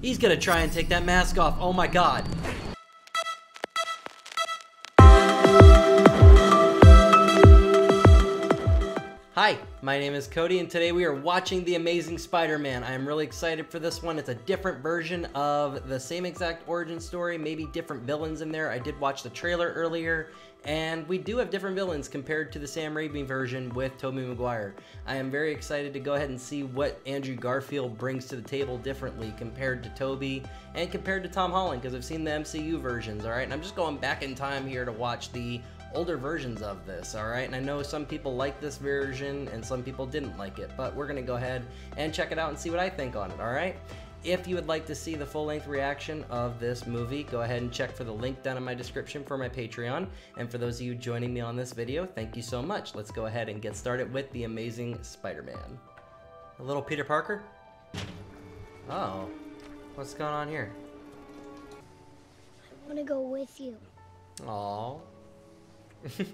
He's gonna try and take that mask off. Oh my god. Hi, my name is Cody, and today we are watching The Amazing Spider-Man. I am really excited for this one. It's a different version of the same exact origin story, maybe different villains in there. I did watch the trailer earlier, and we do have different villains compared to the Sam Raimi version with Tobey Maguire. I am very excited to go ahead and see what Andrew Garfield brings to the table differently compared to Tobey and compared to Tom Holland, because I've seen the MCU versions, alright? And I'm just going back in time here to watch the older versions of this, alright? And I know some people like this version and some people didn't like it, but we're gonna go ahead and check it out and see what I think on it, alright? If you would like to see the full length reaction of this movie, go ahead and check for the link down in my description for my Patreon. And for those of you joining me on this video, thank you so much. Let's go ahead and get started with The Amazing Spider Man. A little Peter Parker? Oh, what's going on here? I want to go with you. Aww.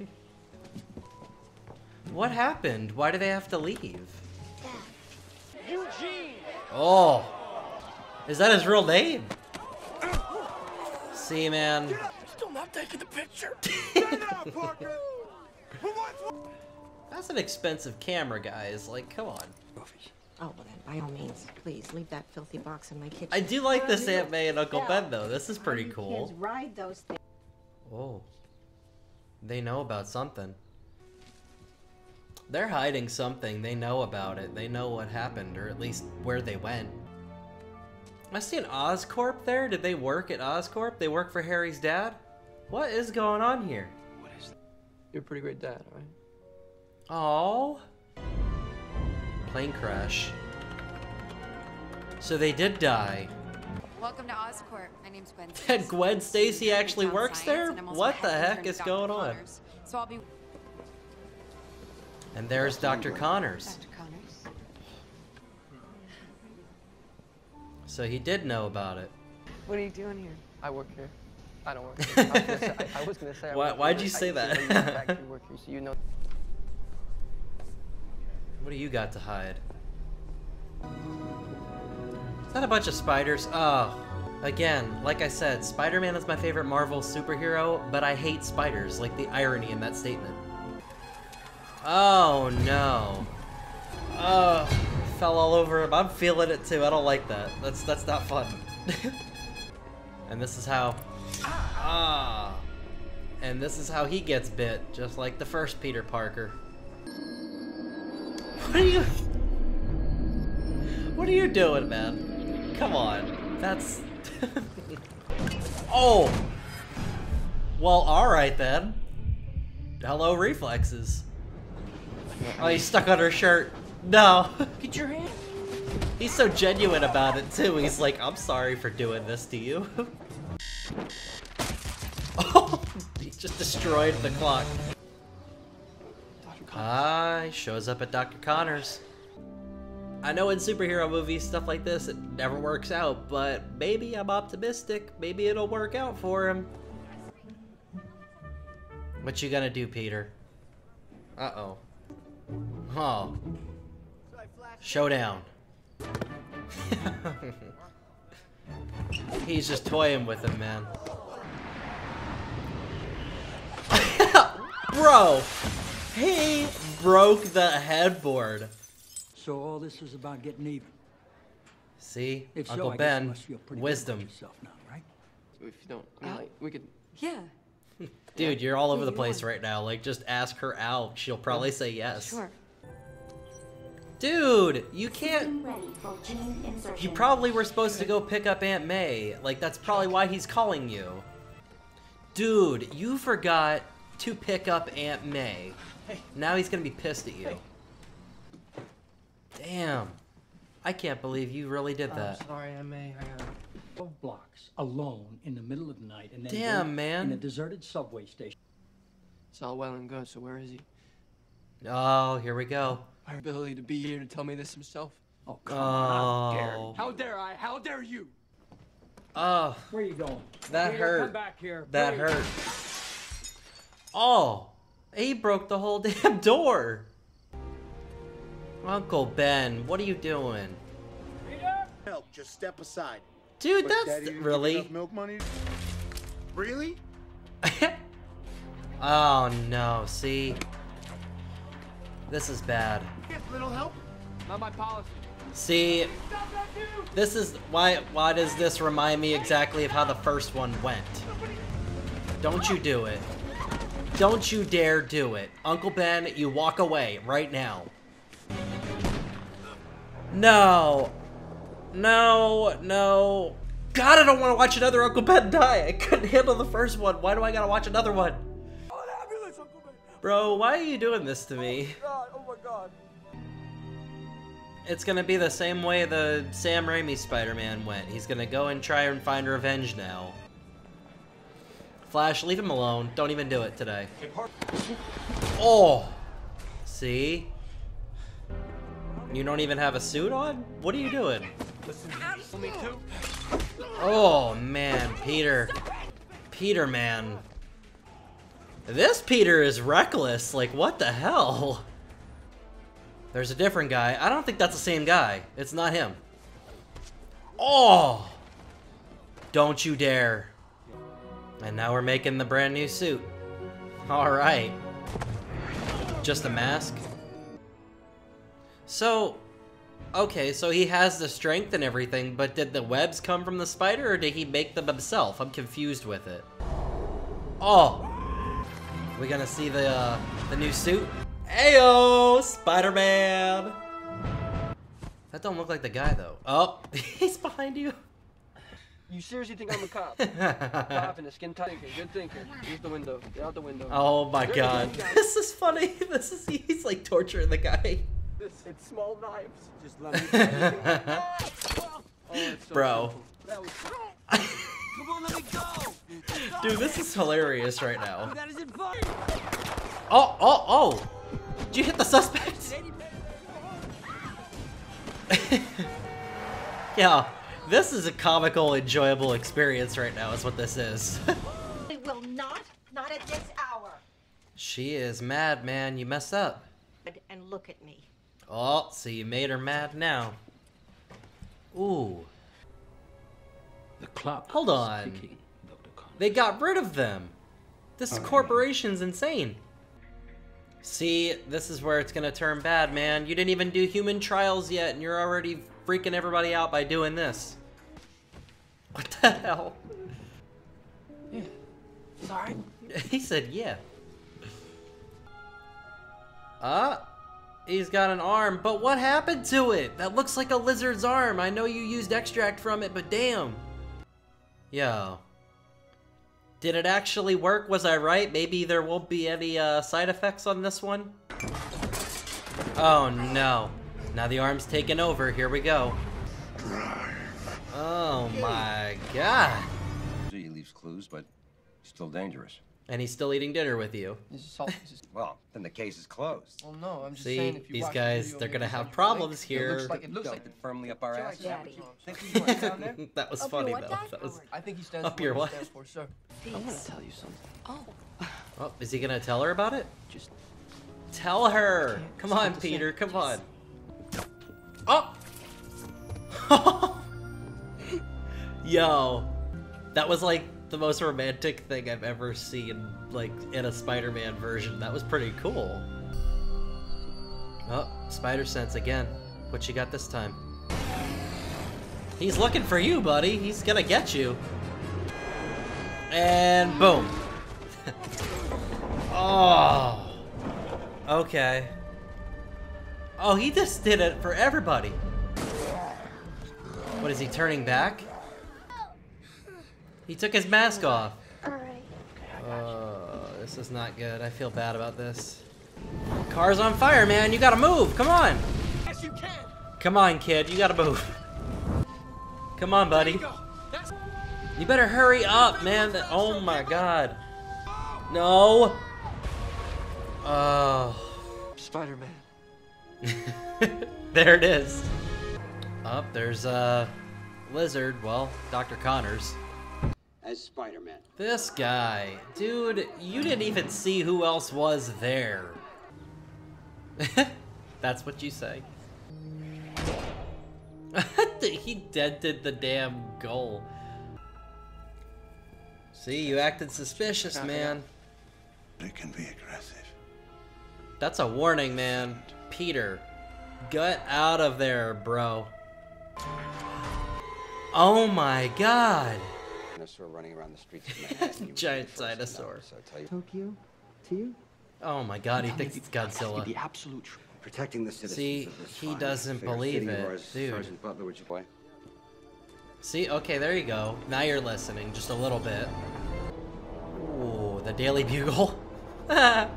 what happened? Why do they have to leave? Dad, Eugene! Oh. Is that his real name? See, man. Still not taking the picture. That's an expensive camera, guys. Like, come on. Oh, well then, by all means, please leave that filthy box in my kitchen. I do like this Aunt May and Uncle Ben, though. This is pretty cool. Kids ride those things. Oh. They know about something. They're hiding something. They know about it. They know what happened, or at least where they went. I see an Oscorp there. Did they work at Oscorp? They work for Harry's dad? What is going on here? What is that? You're a pretty great dad, right? Oh. Plane crash. So they did die. Welcome to Oscorp. My name's Gwen. That Gwen Stacy actually works there? and I'm also What the heck is to Dr. going on? So I'll be And there's Dr. Connors. Dr. So he did know about it. What are you doing here? I work here. I don't work here. I was gonna say, I, I was gonna say I Why- work why'd here. you say used that? know you actually work here, so you know. What do you got to hide? Is that a bunch of spiders? Oh. Again, like I said, Spider-Man is my favorite Marvel superhero, but I hate spiders, like the irony in that statement. Oh no. Oh, fell all over him. I'm feeling it too. I don't like that. That's that's not fun. and this is how Ah. And this is how he gets bit, just like the first Peter Parker. What are you What are you doing, man? Come on. That's Oh. Well, alright then. Hello reflexes. Oh, he's stuck on her shirt. No. Get your hand. He's so genuine about it too. He's like, I'm sorry for doing this to you. oh, he just destroyed the clock. Ah, he shows up at Dr. Connors. I know in superhero movies, stuff like this, it never works out, but maybe I'm optimistic. Maybe it'll work out for him. What you gonna do, Peter? Uh-oh. Oh. Showdown. He's just toying with him, man. Bro, he broke the headboard. So all this is about getting even. See, If Uncle so, I guess you Ben, must feel pretty wisdom. good about yourself now, right? If you don't, I mean, like, we could. Yeah. Dude, you're all over the place right now. Like, just ask her out. She'll probably say yes. Sure. Dude, you can't. ready for gene insertion. You probably were supposed to go pick up Aunt May. Like, that's probably why he's calling you. Dude, you forgot to pick up Aunt May. Now he's gonna be pissed at you. Damn. I can't believe you really did I'm that. sorry, I may. I gotta. 12 blocks alone in the middle of the night and then Damn, man. in a deserted subway station. It's all well and good. So where is he? Oh, here we go. My ability to be here to tell me this himself. Oh, come on. How dare Oh. How dare I? How dare you? Oh, Where are you going? That Peter, hurt. Come back here. that Hurry. hurt. Oh, he broke the whole damn door. Uncle Ben, what are you doing? Help, just step aside. Dude, But that's Daddy really. milk money. Really? oh no, see? This is bad. Little help. Not my policy. See, this is why why does this remind me exactly of how the first one went? Don't you do it. Don't you dare do it. Uncle Ben, you walk away right now. No. No, no. God, I don't want to watch another Uncle Ben die. I couldn't handle the first one. Why do I gotta watch another one? Bro, why are you doing this to me? It's gonna be the same way the Sam Raimi Spider-Man went. He's gonna go and try and find revenge now. Flash, leave him alone. Don't even do it today. Oh! See? You don't even have a suit on? What are you doing? Oh, man, Peter. Peter, man. This Peter is reckless. Like, what the hell? There's a different guy. I don't think that's the same guy. It's not him. Oh! Don't you dare. And now we're making the brand new suit. Alright. Just a mask? So, okay, so he has the strength and everything, but did the webs come from the spider or did he make them himself? I'm confused with it. Oh! We gonna see the, uh, the new suit? Ayo! Spider-Man! That don't look like the guy, though. Oh, he's behind you. You seriously think I'm a cop? cop and a skin tight thinker. Good thinker. Use the window. Get out the window. Oh my god. This is funny. This is, he's like torturing the guy. This, it's small knives. Just let me. Oh, it's so Bro. That was Come on, let me go! Dude, this is hilarious right now. That isn't fun! Oh, oh, oh! Did you hit the suspect? yeah, this is a comical, enjoyable experience right now, is what this is. We will not, not at this hour. she is mad, man. You messed up. And look at me. Oh, so you made her mad now. Ooh. The clock. Hold on. ticking, Dr. Connors. They got rid of them. This oh, corporation's insane. See, this is where it's gonna turn bad, man. You didn't even do human trials yet, and you're already freaking everybody out by doing this. What the hell? Yeah. Sorry. he said, yeah. Ah, he's got an arm, but what happened to it? That looks like a lizard's arm. I know you used extract from it, but damn. Yo. Did it actually work? Was I right? Maybe there won't be any uh, side effects on this one? Oh no. Now the arm's taken over. Here we go. Oh my god. He leaves clues, but still dangerous. And he's still eating dinner with you. This is salt. This is, Well, then the case is closed. well, no, I'm just See, saying if you these watch the guys—they're gonna it's have like- problems It here. looks like it looks like It firmly up our ass. Daddy. Think you want down there? that was Up funny your though. what, That was. I think he stands Up for your what what? he stands for, sir. I want to tell you something. Oh. oh. Oh, is he gonna tell her about it? Just Tell her. Come on, Just- Peter. Come on. Oh. Yo, that was like the most romantic thing I've ever seen, like in a Spider-Man version. That was pretty cool. Oh, Spider Sense again. What you got this time? He's looking for you, buddy. He's gonna get you. And boom. oh. Okay. Oh, he just did it for everybody. What is he turning back? He took his mask off. Alright. Oh, this is not good. I feel bad about this. Car's on fire, man. You gotta move. Come on. Yes, you can! Come on, kid. You gotta move. Come on, buddy. Go! That's You better hurry up, man. That- Oh my god. No. Oh. Spider-Man. there it is. Up there's uh Lizard, well, Dr. Connors. As Spider-Man. This guy. Dude, you didn't even see who else was there. That's what you say. he dented the damn goal. See, you acted suspicious, man. It can be aggressive. That's a warning, man. Peter, get out of there, bro. Oh my god. Dinosaur running around the streets of Manhattan. Giant would be the first to know, dinosaur. So I tell you, Tokyo? To you? Oh my god, he thinks it's Godzilla. The absolute truth. protecting the citizens See, of this he doesn't believe city of it, ours. dude. Sergeant Butler, would you play? See, okay, there you go. Now you're listening just a little bit. Ooh, the Daily Bugle. Are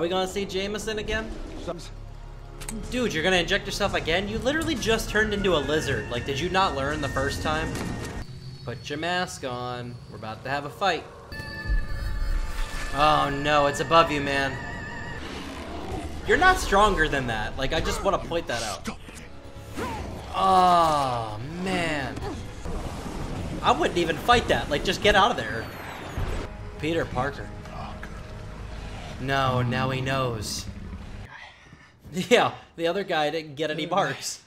we gonna see Jameson again? Dude, you're gonna inject yourself again? You literally just turned into a lizard. Like, did you not learn the first time? Put your mask on. We're about to have a fight. Oh no, it's above you, man. You're not stronger than that. Like, I just want to point that out. Oh, man. I wouldn't even fight that. Like, just get out of there. Peter Parker. No, now he knows. Yeah, the other guy didn't get any marks.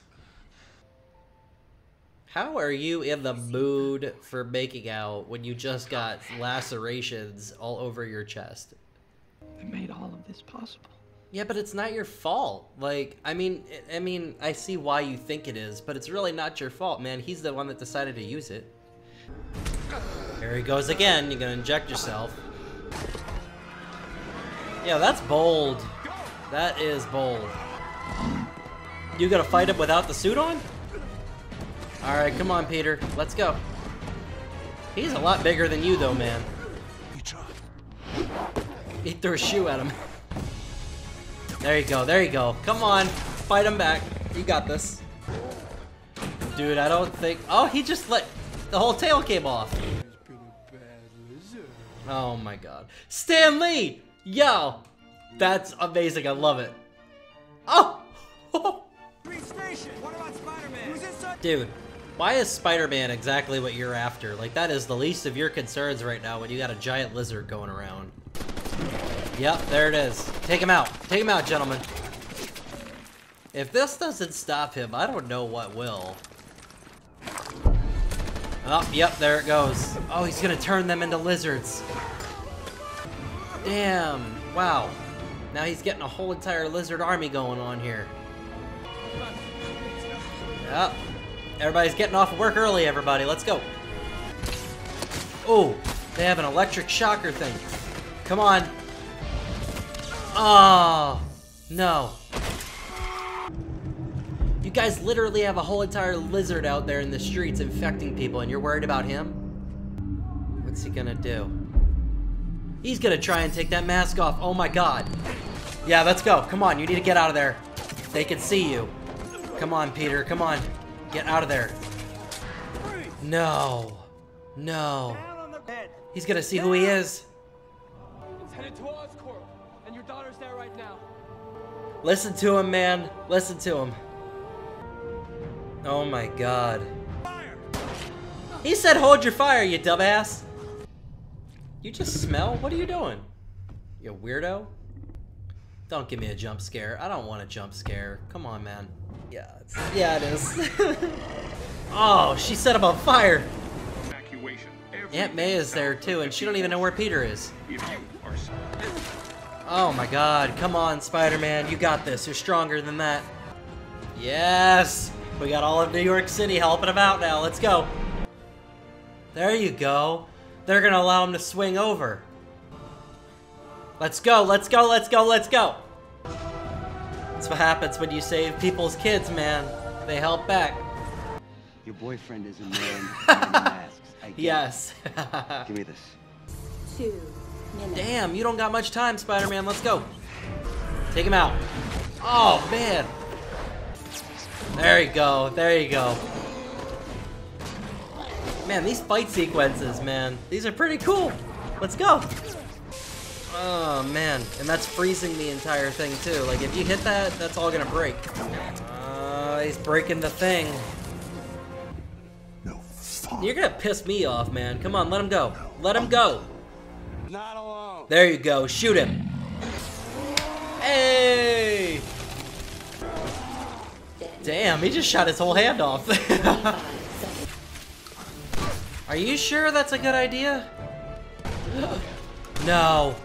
How are you in the mood for making out when you just got lacerations all over your chest? They made all of this possible. Yeah, but it's not your fault. Like, I mean, I I mean, I see why you think it is, but it's really not your fault, man. He's the one that decided to use it. Here he goes again. You're gonna inject yourself. Yeah, that's bold. That is bold. You gonna fight him without the suit on? Alright, come on, Peter. Let's go. He's a lot bigger than you, though, man. He tried. He threw a shoe at him. There you go, there you go. Come on, fight him back. You got this. Dude, I don't think... Oh, he just let... The whole tail came off. Oh my god. Stan Lee! Yo! That's amazing, I love it. Oh! Green Station. What about Spider-Man? Who's inside? Dude, why is Spider-Man exactly what you're after? Like, that is the least of your concerns right now when you got a giant lizard going around. Yep, there it is. Take him out. Take him out, gentlemen. If this doesn't stop him, I don't know what will. Oh, yep, there it goes. Oh, he's gonna turn them into lizards. Damn, wow. Now he's getting a whole entire lizard army going on here. Yep. Everybody's getting off work early, everybody. Let's go. Oh, they have an electric shocker thing. Come on. Oh, no. You guys literally have a whole entire lizard out there in the streets infecting people, and you're worried about him? What's he gonna do? He's gonna try and take that mask off. Oh my god. Yeah, let's go. Come on, you need to get out of there. They can see you. Come on, Peter. Come on. Get out of there. No. No. Down on the bed. He's gonna see who he is. It's headed to Oscorp, and your daughter's there right now. Listen to him, man. Listen to him. Oh my god. He said hold your fire, you dumbass. You just smell? What are you doing? You weirdo? Don't give me a jump scare. I don't want a jump scare. Come on, man. Yeah, it's, yeah, it is. oh, she set him on fire. Evacuation. Aunt May is there too, and she don't even know where Peter is. If you are Oh my god, come on, Spider-Man, you got this. You're stronger than that. Yes! We got all of New York City helping him out now. Let's go. There you go. They're gonna allow him to swing over. Let's go, let's go, let's go, let's go! That's what happens when you save people's kids, man. They help back. Your boyfriend is a man wearing masks. I get it. Yes. Give me this. Two minutes. Damn, you don't got much time, Spider-Man. Let's go. Take him out. Oh, man. There you go. There you go. Man, these fight sequences, man. These are pretty cool. Let's go. Oh, man. And that's freezing the entire thing, too. Like, if you hit that, that's all gonna break. Uh, he's breaking the thing. no fun. You're gonna piss me off, man. Come on, let him go. Let him go. Not alone. There you go. Shoot him. Hey! Damn, he just shot his whole hand off. Are you sure that's a good idea? no.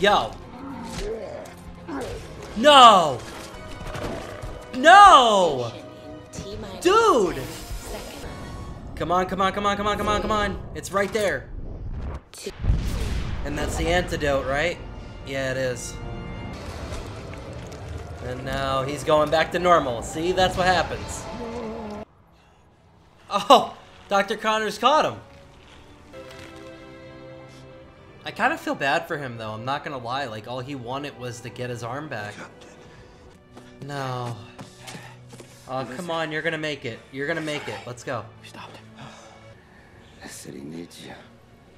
Yo. No! No! Dude! Come on, come on, come on, come on, come on, come on. It's right there. And that's the antidote, right? Yeah, it is. And now he's going back to normal. See, that's what happens. Oh, Dr. Connors caught him. I kind of feel bad for him, though. I'm not gonna lie. Like, all he wanted was to get his arm back. No. Oh, come on. You're gonna make it. You're gonna make it. Let's go. The city needs you.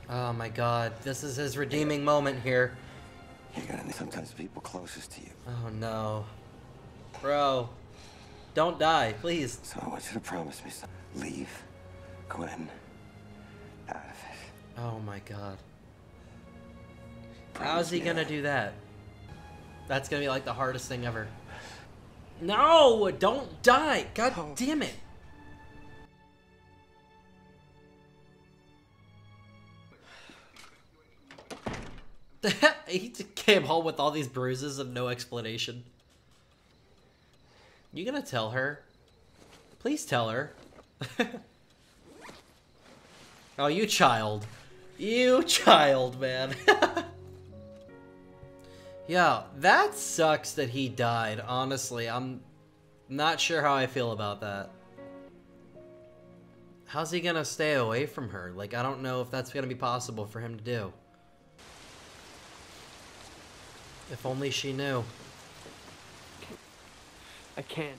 Oh my god. This is his redeeming moment here. You're gonna need sometimes people closest to you. Oh no. Bro. Don't die, please. So I want you to promise me something. Leave Gwen out of it. Oh my god. How is he gonna do that? That's gonna be like the hardest thing ever. No! Don't die! God oh. damn it! he just came home with all these bruises and no explanation. You gonna tell her? Please tell her. oh, you child. You child, man. yeah, that sucks that he died, honestly. I'm not sure how I feel about that. How's he gonna stay away from her? Like, I don't know if that's gonna be possible for him to do. If only she knew. I can't.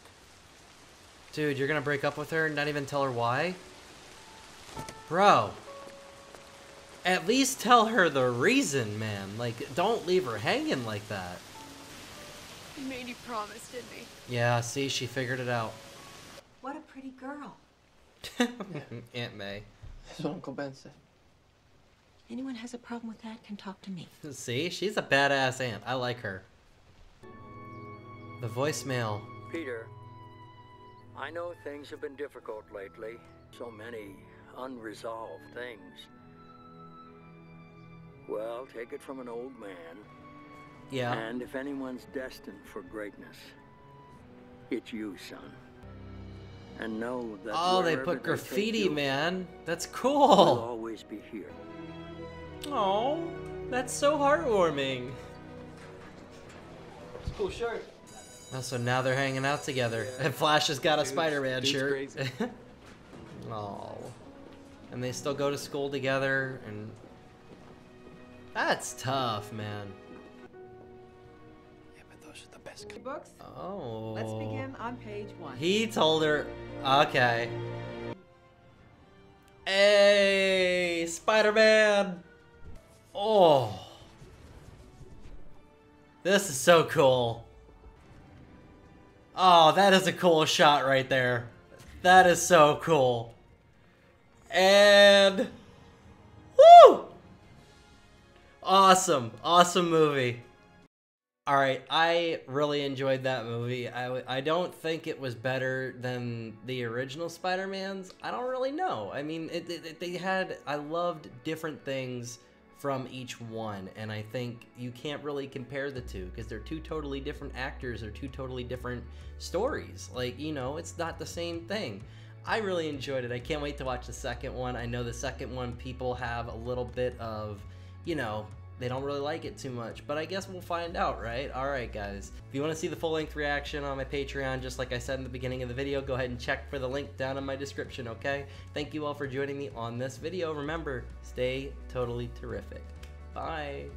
Dude, you're gonna break up with her and not even tell her why? Bro. At least tell her the reason, man. Like, don't leave her hanging like that. You made you promise, didn't he? Yeah, see, she figured it out. What a pretty girl. Aunt May. That's what Uncle Ben said. Anyone has a problem with that can talk to me. See, she's a badass aunt. I like her. The voicemail. Peter, I know things have been difficult lately. So many unresolved things. Well, take it from an old man. Yeah. And if anyone's destined for greatness, it's you, son. And know that Oh, they put take graffiti, you, man. That's We'll cool. always be here. Oh, that's so heartwarming. It's a cool shirt. Oh, so now they're hanging out together. And Flash has got a Dude's- Spider-Man dude's shirt. crazy. oh. And they still go to school together and That's tough, man. Yeah, but those are the best. Books? Oh. Let's begin on page one. He told her, okay. Hey, Spider-Man. Oh. This is so cool. Oh, that is a cool shot right there. That is so cool. And woo! Awesome. Awesome movie. All right, I really enjoyed that movie. I, I don't think it was better than the original Spider-Man's. I don't really know. I mean, it, it, they had I loved different things from each one, and I think you can't really compare the two because they're two totally different actors or two totally different stories. Like, you know, it's not the same thing. I really enjoyed it. I can't wait to watch the second one. I know the second one people have a little bit of, you know, they don't really like it too much, but I guess we'll find out, right? Alright, guys. If you want to see the full length reaction on my Patreon, just like I said in the beginning of the video, go ahead and check for the link down in my description, okay? Thank you all for joining me on this video. Remember, stay totally terrific. Bye.